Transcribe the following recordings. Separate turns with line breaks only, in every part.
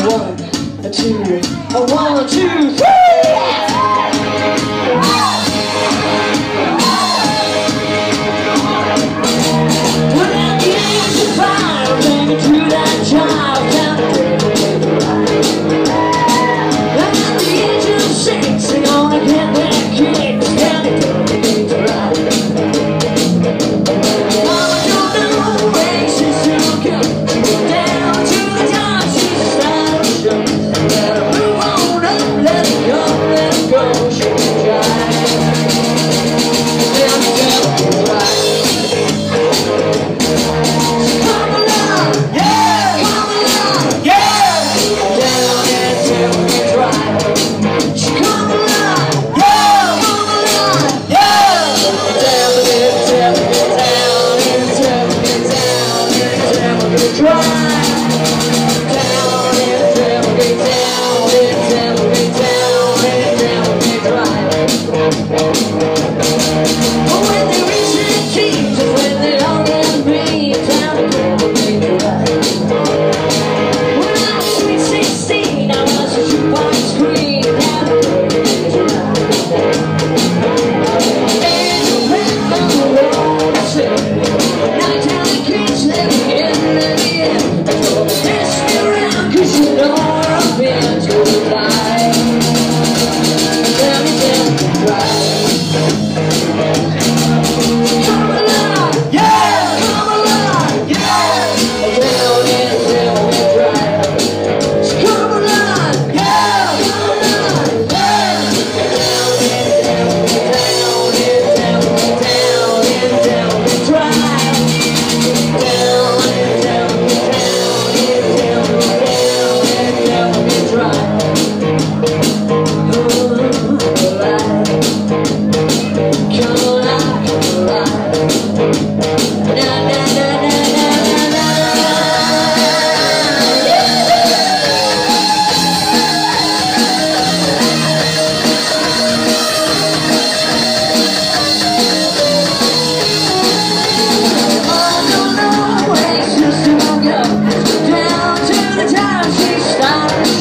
one, a two,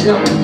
Come